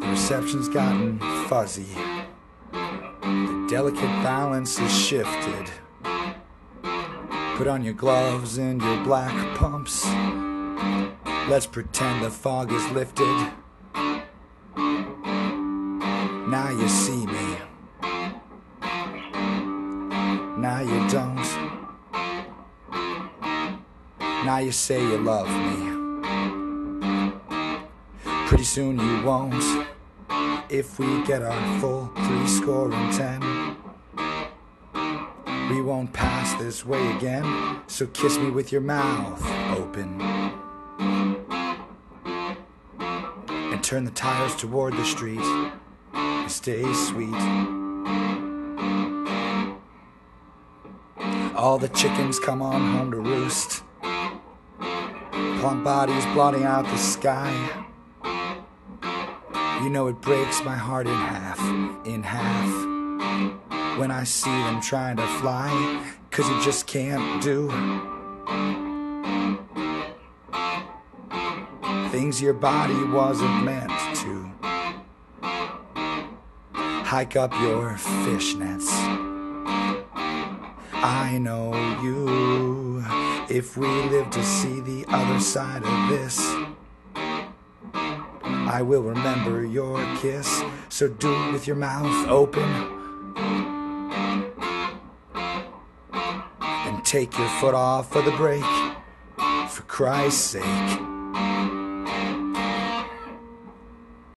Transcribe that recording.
The reception's gotten fuzzy. The delicate balance is shifted. Put on your gloves and your black pumps. Let's pretend the fog is lifted. Now you see me. Now you don't. Now you say you love me. Pretty soon you won't. If we get our full three score and ten, we won't pass this way again. So kiss me with your mouth open. Turn the tires toward the street. And stay sweet. All the chickens come on home to roost. Plump bodies blotting out the sky. You know it breaks my heart in half, in half. When I see them trying to fly, cause you just can't do. Things your body wasn't meant to. Hike up your fishnets. I know you. If we live to see the other side of this. I will remember your kiss. So do it with your mouth open. And take your foot off of the brake. For Christ's sake.